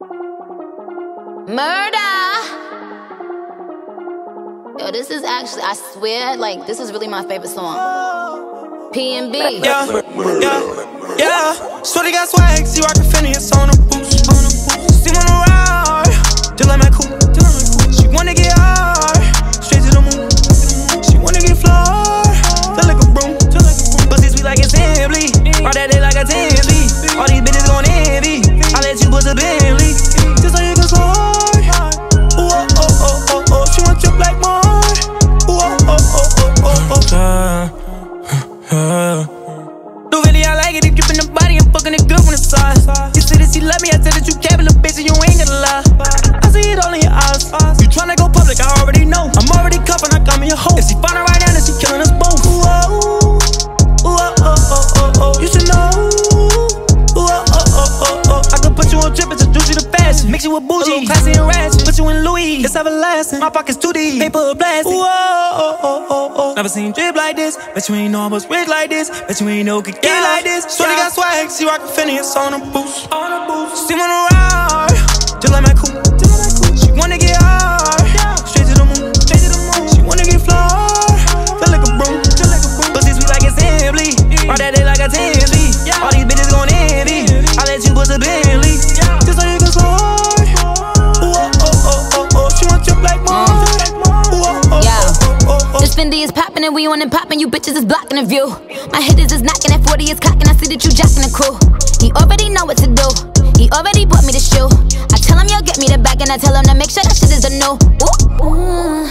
Murda! Yo, this is actually, I swear, like, this is really my favorite song. PnB. Yeah, yeah, yeah. Shorty got swag, see rockin' Fendi on the boost. Fucking it good from the side. You said that she love me, I said Louis, it's everlasting. My pockets too deep, paper blasting. Ooh, oh, oh, oh, oh. Never seen drip like this, but you ain't know I was rich like this. Bet you ain't know could get like this. Shorty got swag, she rockin' Fendi on the boost. On the boost. See one around, just like my coupe. She wanna get hard, straight to the moon. Straight to the moon. She wanna get floor, feel like a broom. Pussy sweet like it's Simply, all that day like a. is popping and we on and popping, you bitches is blocking the view. My hitters is knocking at 40 is cocking, I see that you jacking the crew. He already know what to do, he already bought me the shoe. I tell him, yo, get me the bag, and I tell him to make sure that shit is a new. Ooh. Ooh.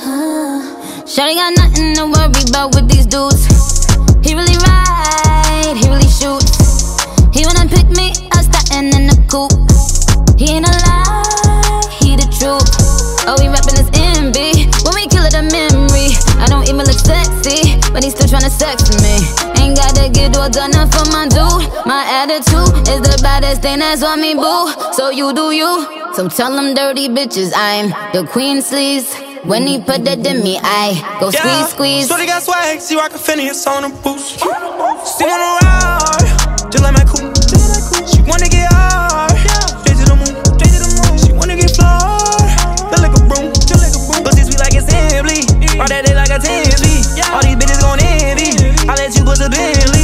Uh. Shawty got nothing to worry about with these dudes. Sex me. Ain't gotta get all done up for my dude. My attitude is the baddest thing that's on me, boo. So you do you. So tell them dirty bitches I'm the queen sleeves. When he put that in me, I go Yeah. squeeze, squeeze. Shorty got swag, see rockin' Fendi on the boost. See one around, just like my coupe. the Bentley.